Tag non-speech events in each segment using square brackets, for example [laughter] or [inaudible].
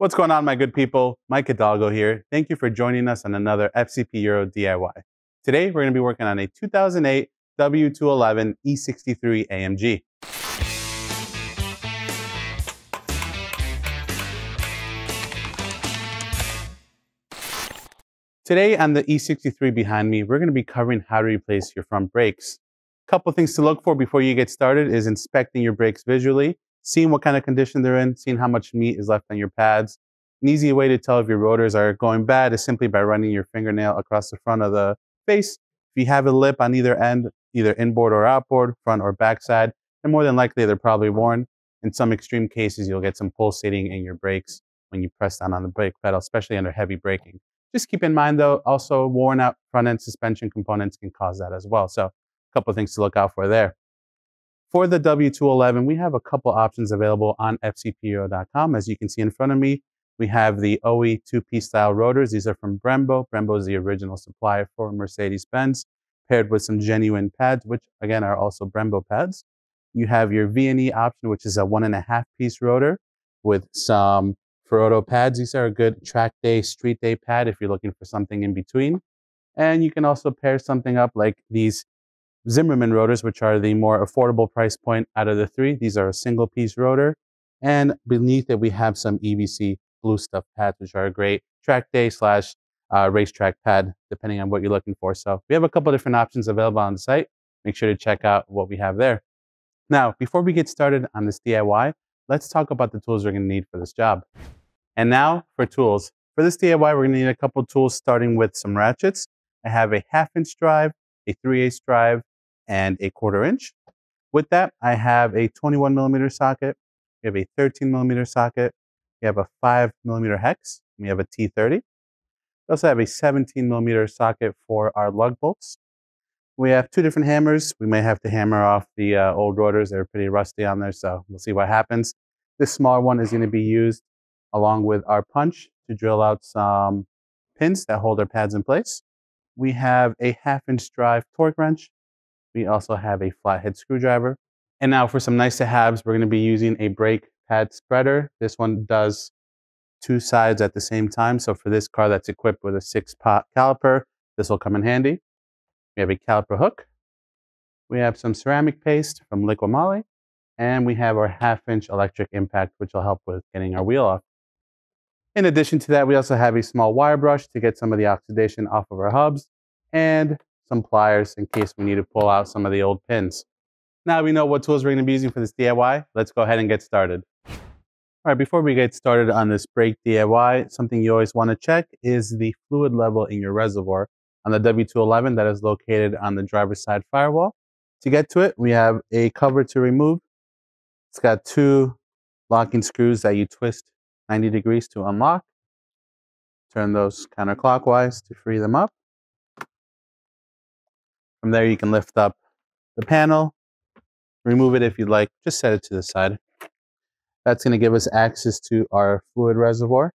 What's going on, my good people? Mike Hidalgo here. Thank you for joining us on another FCP Euro DIY. Today, we're going to be working on a 2008 W211 E63 AMG. Today on the E63 behind me, we're going to be covering how to replace your front brakes. A couple things to look for before you get started is inspecting your brakes visually seeing what kind of condition they're in, seeing how much meat is left on your pads. An easy way to tell if your rotors are going bad is simply by running your fingernail across the front of the face. If you have a lip on either end, either inboard or outboard, front or backside, then more than likely they're probably worn. In some extreme cases, you'll get some pulsating in your brakes when you press down on the brake pedal, especially under heavy braking. Just keep in mind though, also worn out front end suspension components can cause that as well. So a couple things to look out for there. For the W211, we have a couple options available on fcpeuro.com. As you can see in front of me, we have the OE 2P style rotors. These are from Brembo. Brembo is the original supplier for Mercedes-Benz, paired with some genuine pads, which again are also Brembo pads. You have your V&E option, which is a one and a half piece rotor with some Ferodo pads. These are a good track day, street day pad if you're looking for something in between. And you can also pair something up like these Zimmermann rotors, which are the more affordable price point out of the three. These are a single piece rotor. And beneath it, we have some EBC blue stuff pads, which are a great track day slash uh, racetrack pad, depending on what you're looking for. So we have a couple different options available on the site. Make sure to check out what we have there. Now, before we get started on this DIY, let's talk about the tools we're going to need for this job. And now for tools. For this DIY, we're going to need a couple tools starting with some ratchets. I have a half inch drive, a 3 8 drive, and a quarter inch. With that, I have a 21 millimeter socket. We have a 13 millimeter socket. We have a 5 millimeter hex. We have a T30. We also have a 17 millimeter socket for our lug bolts. We have two different hammers. We may have to hammer off the uh, old rotors. They're pretty rusty on there, so we'll see what happens. This smaller one is going to be used along with our punch to drill out some pins that hold our pads in place. We have a half inch drive torque wrench we also have a flathead screwdriver. And now for some nice to haves, we're going to be using a brake pad spreader. This one does two sides at the same time. So for this car that's equipped with a six pot caliper, this will come in handy. We have a caliper hook. We have some ceramic paste from Liqui-Moly. And we have our half inch electric impact, which will help with getting our wheel off. In addition to that, we also have a small wire brush to get some of the oxidation off of our hubs and some pliers in case we need to pull out some of the old pins. Now we know what tools we're going to be using for this DIY. Let's go ahead and get started. All right, before we get started on this brake DIY, something you always want to check is the fluid level in your reservoir on the W211 that is located on the driver's side firewall. To get to it, we have a cover to remove. It's got two locking screws that you twist 90 degrees to unlock. Turn those counterclockwise to free them up. From there, you can lift up the panel, remove it if you'd like, just set it to the side. That's going to give us access to our fluid reservoir.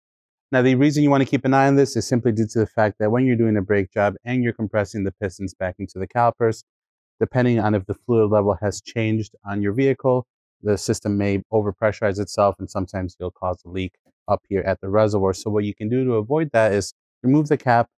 Now, the reason you want to keep an eye on this is simply due to the fact that when you're doing a brake job and you're compressing the pistons back into the calipers, depending on if the fluid level has changed on your vehicle, the system may overpressurize itself and sometimes you'll cause a leak up here at the reservoir. So what you can do to avoid that is remove the cap,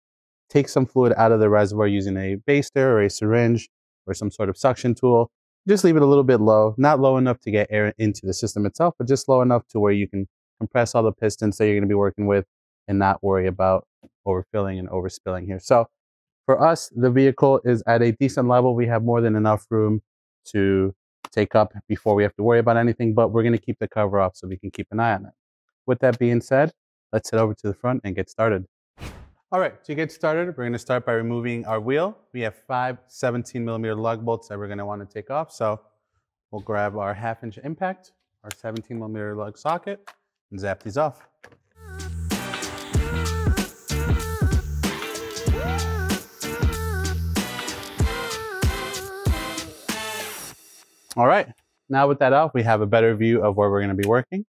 take some fluid out of the reservoir using a baster or a syringe or some sort of suction tool. Just leave it a little bit low, not low enough to get air into the system itself, but just low enough to where you can compress all the pistons that you're going to be working with and not worry about overfilling and overspilling here. So for us, the vehicle is at a decent level. We have more than enough room to take up before we have to worry about anything, but we're going to keep the cover off so we can keep an eye on it. With that being said, let's head over to the front and get started. All right, to get started, we're gonna start by removing our wheel. We have five 17 millimeter lug bolts that we're gonna wanna take off. So we'll grab our half inch impact, our 17 millimeter lug socket, and zap these off. All right, now with that off, we have a better view of where we're gonna be working.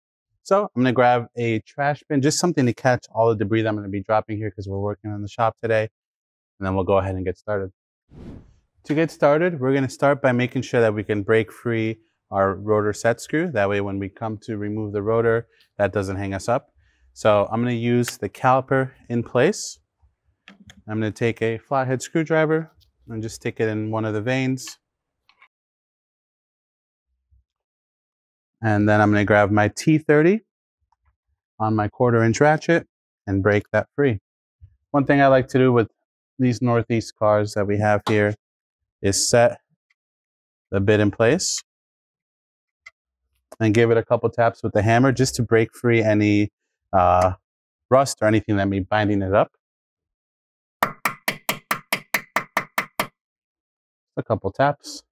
So I'm gonna grab a trash bin, just something to catch all the debris that I'm gonna be dropping here because we're working on the shop today. And then we'll go ahead and get started. To get started, we're gonna start by making sure that we can break free our rotor set screw. That way when we come to remove the rotor, that doesn't hang us up. So I'm to use the caliper in place. I'm to take a flathead screwdriver and just stick it in one of the vanes. And then I'm going to grab my T30 on my quarter inch ratchet and break that free. One thing I like to do with these Northeast cars that we have here is set the bit in place and give it a couple taps with the hammer just to break free any uh, rust or anything that may be binding it up. A couple taps.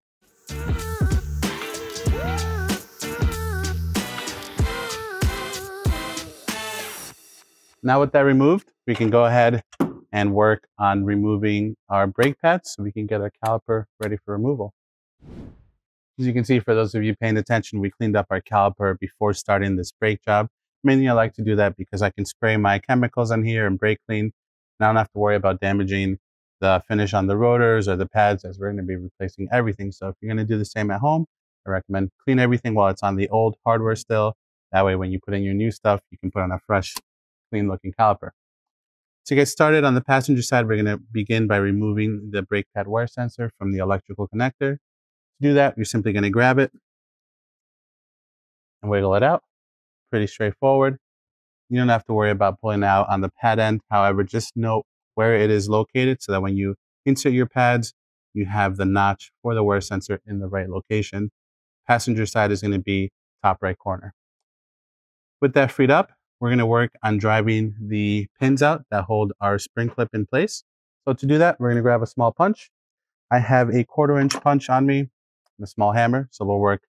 Now with that removed, we can go ahead and work on removing our brake pads so we can get our caliper ready for removal. As you can see, for those of you paying attention, we cleaned up our caliper before starting this brake job. Mainly I like to do that because I can spray my chemicals on here and brake clean. And I don't have to worry about damaging the finish on the rotors or the pads as we're going to be replacing everything. So if you're going to do the same at home, I recommend clean everything while it's on the old hardware still. That way, when you put in your new stuff, you can put on a fresh clean looking caliper. To get started on the passenger side, we're going to begin by removing the brake pad wear sensor from the electrical connector. To do that, you're simply going to grab it and wiggle it out. Pretty straightforward. You don't have to worry about pulling out on the pad end. However, just note where it is located so that when you insert your pads, you have the notch for the wear sensor in the right location. Passenger side is going to be top right corner. With that freed up, we're going to work on driving the pins out that hold our spring clip in place. So to do that, we're going to grab a small punch. I have a quarter inch punch on me and a small hammer. So we'll work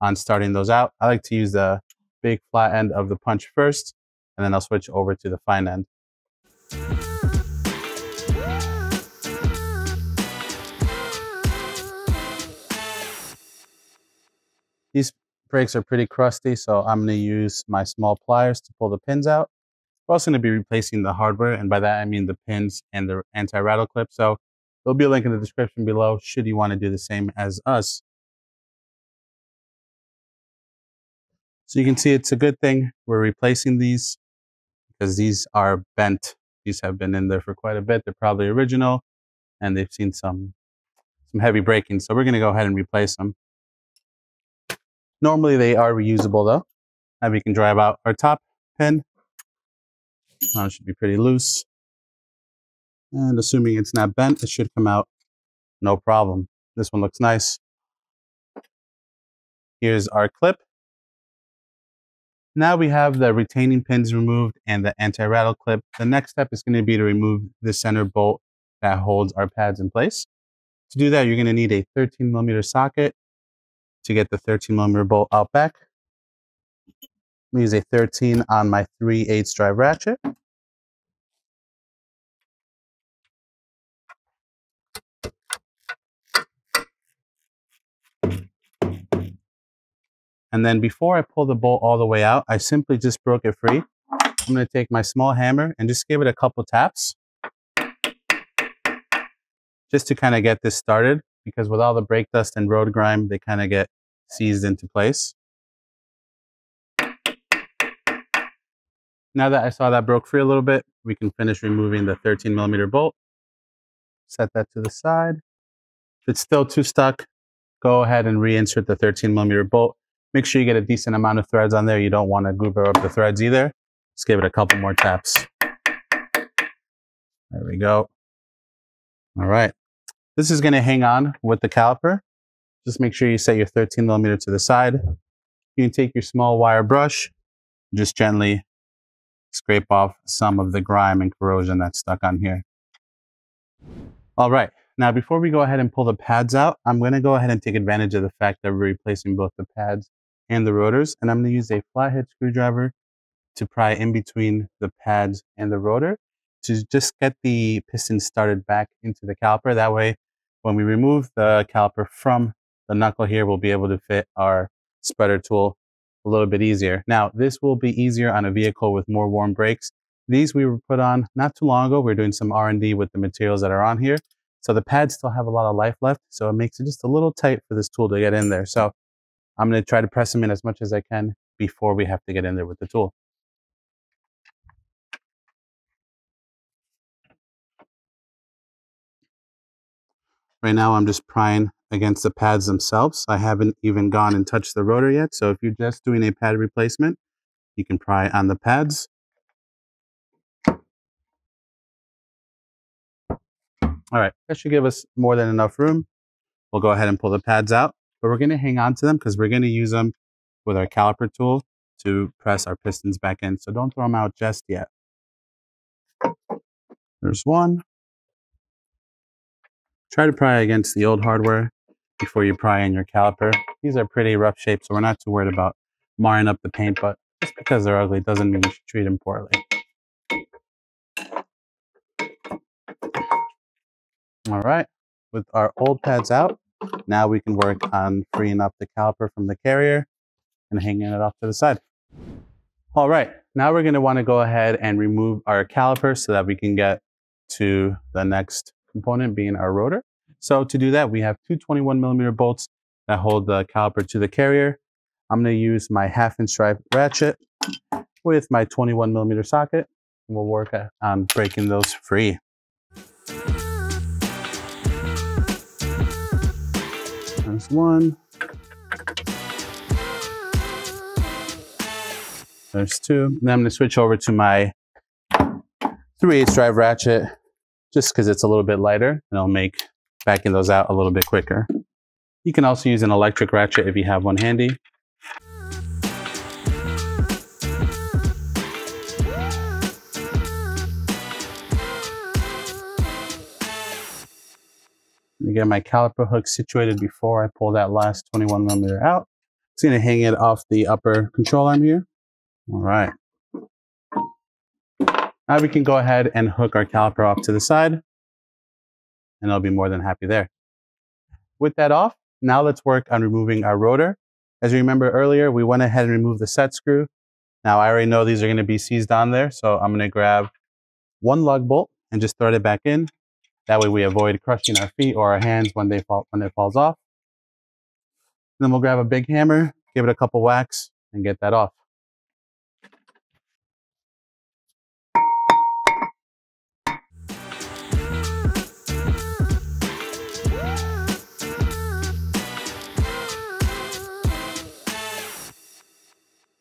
on starting those out. I like to use the big flat end of the punch first, and then I'll switch over to the fine end. These brakes are pretty crusty, so I'm going to use my small pliers to pull the pins out. We're also going to be replacing the hardware, and by that I mean the pins and the anti-rattle clip. So there'll be a link in the description below should you want to do the same as us. So you can see it's a good thing we're replacing these because these are bent. These have been in there for quite a bit. They're probably original and they've seen some, some heavy braking. So we're going to go ahead and replace them. Normally they are reusable though. And we can drive out our top pin. Now it should be pretty loose. And assuming it's not bent, it should come out no problem. This one looks nice. Here's our clip. Now we have the retaining pins removed and the anti-rattle clip. The next step is going to be to remove the center bolt that holds our pads in place. To do that, you're going to need a 13 millimeter socket to get the 13 millimeter bolt out back. I'm use a 13 on my 3 8 drive ratchet. And then before I pull the bolt all the way out, I simply just broke it free. I'm going to take my small hammer and just give it a couple taps just to kind of get this started because with all the brake dust and road grime, they kind of get seized into place. Now that I saw that broke free a little bit, we can finish removing the 13 millimeter bolt. Set that to the side. If it's still too stuck, go ahead and reinsert the 13 millimeter bolt. Make sure you get a decent amount of threads on there. You don't want to goober up the threads either. Just give it a couple more taps. There we go. All right. This is going to hang on with the caliper. Just make sure you set your 13 millimeter to the side. You can take your small wire brush, just gently scrape off some of the grime and corrosion that's stuck on here. All right, now before we go ahead and pull the pads out, I'm gonna go ahead and take advantage of the fact that we're replacing both the pads and the rotors, and I'm gonna use a flathead screwdriver to pry in between the pads and the rotor to just get the piston started back into the caliper. That way, when we remove the caliper from the knuckle here we'll be able to fit our spreader tool a little bit easier. Now, this will be easier on a vehicle with more worn brakes. These we were put on not too long ago. We are doing some R&D with the materials that are on here. So the pads still have a lot of life left. So it makes it just a little tight for this tool to get in there. So I'm going to try to press them in as much as I can before we have to get in there with the tool. Right now I'm just prying against the pads themselves. I haven't even gone and touched the rotor yet. So if you're just doing a pad replacement, you can pry on the pads. All right, that should give us more than enough room. We'll go ahead and pull the pads out, but we're gonna hang on to them because we're gonna use them with our caliper tool to press our pistons back in. So don't throw them out just yet. There's one. Try to pry against the old hardware before you pry in your caliper. These are pretty rough shapes, so we're not too worried about marring up the paint, but just because they're ugly doesn't mean you should treat them poorly. All right, with our old pads out, now we can work on freeing up the caliper from the carrier and hanging it off to the side. All right, now we're gonna wanna go ahead and remove our caliper so that we can get to the next component being our rotor. So to do that, we have two 21 millimeter bolts that hold the caliper to the carrier. I'm gonna use my half inch drive ratchet with my 21 millimeter socket. And we'll work on breaking those free. There's one. There's two. Then I'm gonna switch over to my 3 8 drive ratchet just because it's a little bit lighter and it'll make backing those out a little bit quicker. You can also use an electric ratchet if you have one handy. Get my caliper hook situated before I pull that last 21 millimeter out. It's gonna hang it off the upper control arm here. All right. Now we can go ahead and hook our caliper off to the side and I'll be more than happy there. With that off, now let's work on removing our rotor. As you remember earlier, we went ahead and removed the set screw. Now I already know these are gonna be seized on there, so I'm gonna grab one lug bolt and just thread it back in. That way we avoid crushing our feet or our hands when they fall when it falls off. Then we'll grab a big hammer, give it a couple whacks, and get that off.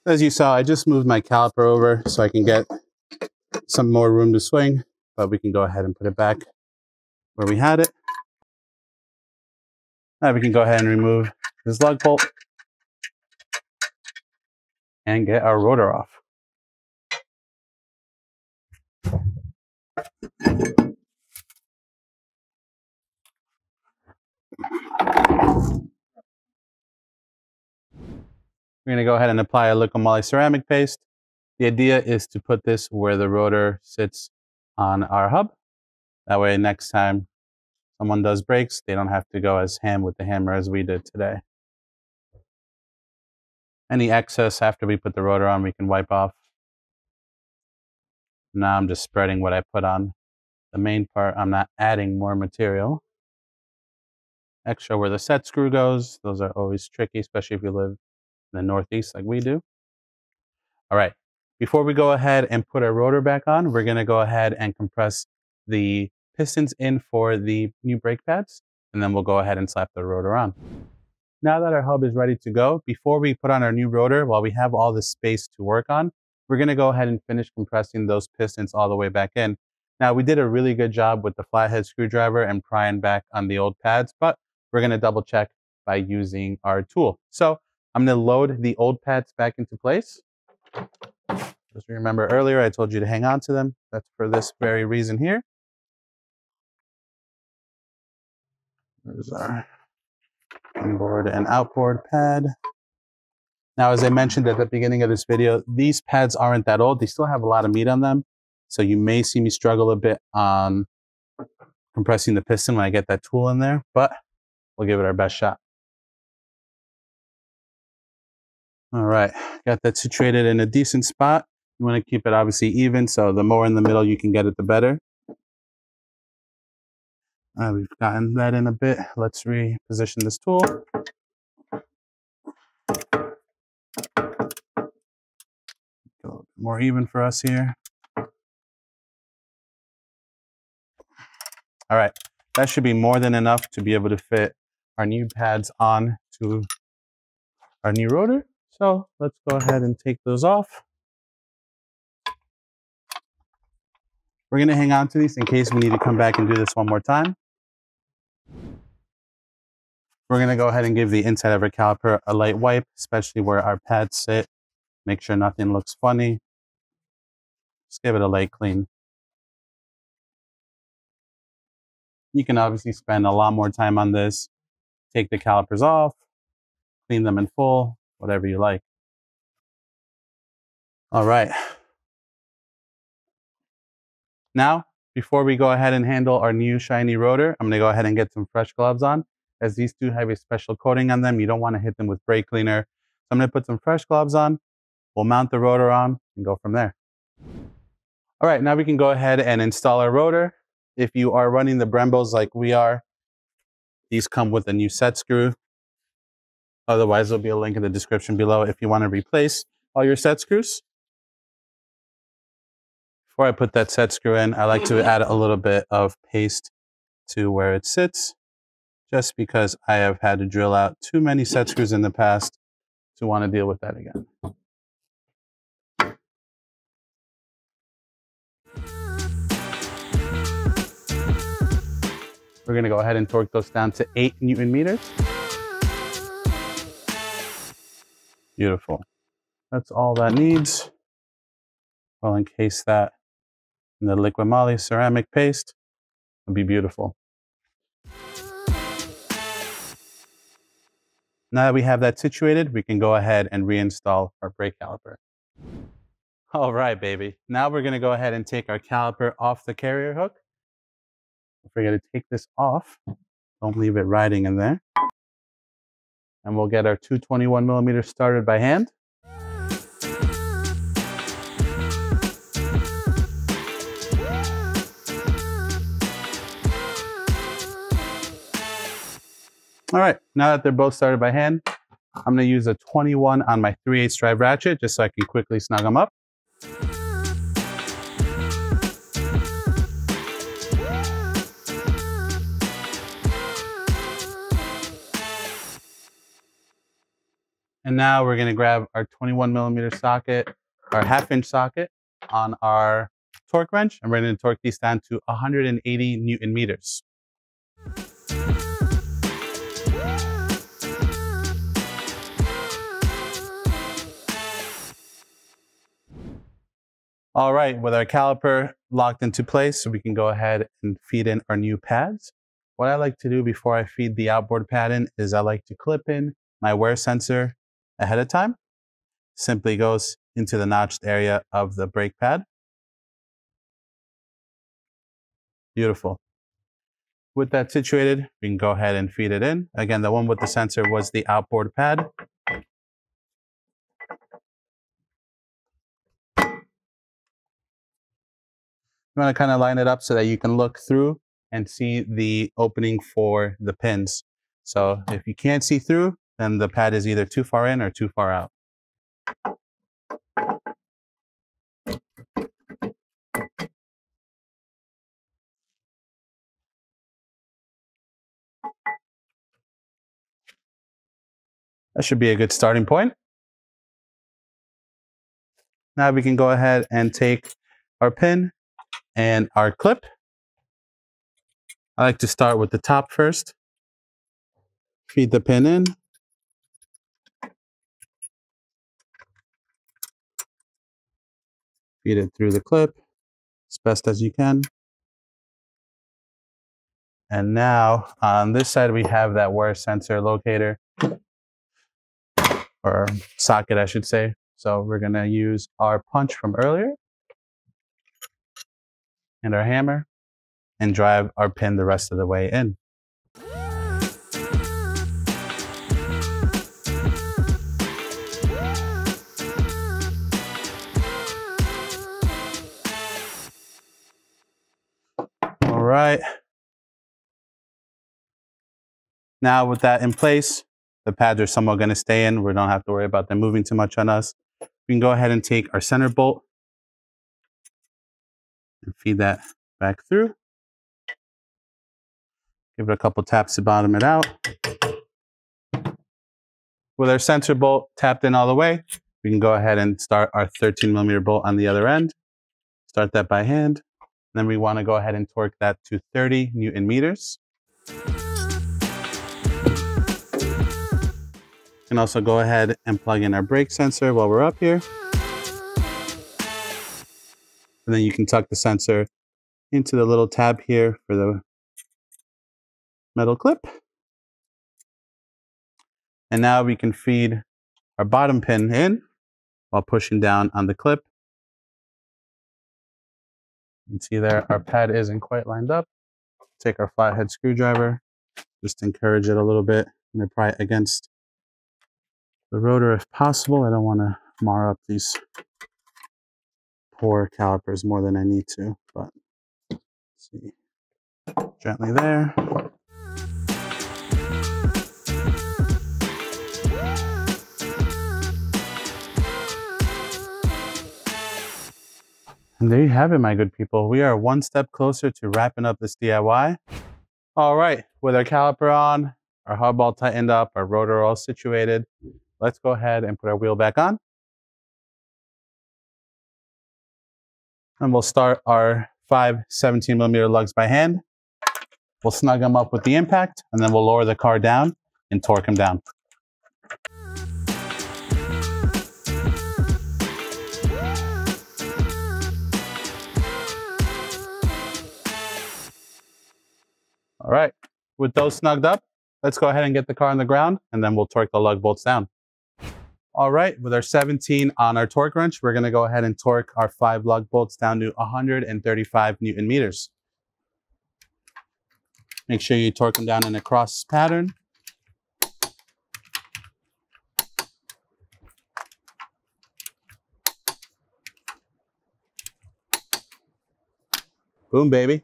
As you saw, I just moved my caliper over so I can get some more room to swing, but we can go ahead and put it back where we had it. Now we can go ahead and remove this lug bolt and get our rotor off. We're going to go ahead and apply a Liqui-Moly ceramic paste. The idea is to put this where the rotor sits on our hub. That way next time someone does brakes, they don't have to go as ham with the hammer as we did today. Any excess after we put the rotor on, we can wipe off. Now I'm just spreading what I put on the main part. I'm not adding more material. Extra where the set screw goes. Those are always tricky, especially if you live the Northeast like we do. All right, before we go ahead and put our rotor back on, we're gonna go ahead and compress the pistons in for the new brake pads, and then we'll go ahead and slap the rotor on. Now that our hub is ready to go, before we put on our new rotor, while we have all the space to work on, we're gonna go ahead and finish compressing those pistons all the way back in. Now we did a really good job with the flathead screwdriver and prying back on the old pads, but we're gonna double check by using our tool. So I'm going to load the old pads back into place. You remember earlier, I told you to hang on to them. That's for this very reason here. There's our inboard and outboard pad. Now, as I mentioned at the beginning of this video, these pads aren't that old. They still have a lot of meat on them. So you may see me struggle a bit on compressing the piston when I get that tool in there, but we'll give it our best shot. All right, got that situated in a decent spot. You want to keep it obviously even, so the more in the middle you can get it, the better. Right, we've gotten that in a bit. Let's reposition this tool. a little bit more even for us here. All right, That should be more than enough to be able to fit our new pads on to our new rotor. So let's go ahead and take those off. We're going to hang on to these in case we need to come back and do this one more time. We're going to go ahead and give the inside of our caliper a light wipe, especially where our pads sit. Make sure nothing looks funny. Just give it a light clean. You can obviously spend a lot more time on this. Take the calipers off, clean them in full, whatever you like. All right. Now, before we go ahead and handle our new shiny rotor, I'm going to go ahead and get some fresh gloves on. As these two have a special coating on them, you don't want to hit them with brake cleaner. So I'm going to put some fresh gloves on. We'll mount the rotor on and go from there. All right, now we can go ahead and install our rotor. If you are running the Brembos like we are, these come with a new set screw. Otherwise, there'll be a link in the description below if you want to replace all your set screws. Before I put that set screw in, I like to [laughs] add a little bit of paste to where it sits, just because I have had to drill out too many set screws in the past to want to deal with that again. We're going to go ahead and torque those down to 8 Newton meters. Beautiful. That's all that needs. I'll encase that in the Liqui-Moly ceramic paste. It'll be beautiful. Now that we have that situated, we can go ahead and reinstall our brake caliper. All right, baby. Now we're going to go ahead and take our caliper off the carrier hook don't forget to take this off. Don't leave it riding in there. And we'll get our 221 millimeters started by hand. All right, now that they're both started by hand, I'm gonna use a 21 on my 3 8 drive ratchet just so I can quickly snug them up. And now we're gonna grab our 21 millimeter socket, our half inch socket on our torque wrench, and we're gonna torque these down to 180 Newton meters. All right, with our caliper locked into place, so we can go ahead and feed in our new pads. What I like to do before I feed the outboard pad in is I like to clip in my wear sensor ahead of time simply goes into the notched area of the brake pad. Beautiful. With that situated, we can go ahead and feed it in. Again, the one with the sensor was the outboard pad. You want to kind of line it up so that you can look through and see the opening for the pins. So if you can't see through, then the pad is either too far in or too far out. That should be a good starting point. Now we can go ahead and take our pin and our clip. I like to start with the top first. Feed the pin in. Feed it through the clip as best as you can. And now on this side, we have that wear sensor locator or socket, I should say. So we're going to use our punch from earlier and our hammer and drive our pin the rest of the way in. Right. Now with that in place, the pads are somewhat going to stay in. We don't have to worry about them moving too much on us. We can go ahead and take our center bolt and feed that back through. Give it a couple taps to bottom it out. With our center bolt tapped in all the way, we can go ahead and start our 13 millimeter bolt on the other end. Start that by hand. Then we want to go ahead and torque that to 30 Newton meters. can also go ahead and plug in our brake sensor while we're up here. And then you can tuck the sensor into the little tab here for the metal clip. And now we can feed our bottom pin in while pushing down on the clip. You can see there our pad isn't quite lined up. Take our flathead screwdriver, just encourage it a little bit. I'm to pry it against the rotor if possible. I don't want to mar up these poor calipers more than I need to, but see. Gently there. And there you have it, my good people. We are one step closer to wrapping up this DIY. All right, with our caliper on, our hub all tightened up, our rotor all situated, let's go ahead and put our wheel back on. And we'll start our five 17 millimeter lugs by hand. We'll snug them up with the impact, and then we'll lower the car down and torque them down. All right, with those snugged up, let's go ahead and get the car on the ground and then we'll torque the lug bolts down. All right, with our 17 on our torque wrench, we're gonna go ahead and torque our five lug bolts down to 135 Newton meters. Make sure you torque them down in a cross pattern. Boom, baby.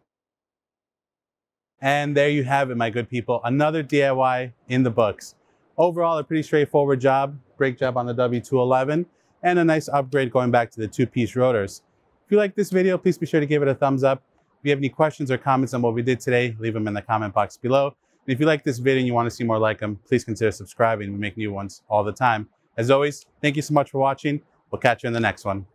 And there you have it, my good people. Another DIY in the books. Overall, a pretty straightforward job. Brake job on the W211 and a nice upgrade going back to the two-piece rotors. If you like this video, please be sure to give it a thumbs up. If you have any questions or comments on what we did today, leave them in the comment box below. And if you like this video and you want to see more like them, please consider subscribing. We make new ones all the time. As always, thank you so much for watching. We'll catch you in the next one.